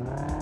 you